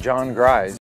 John Grise.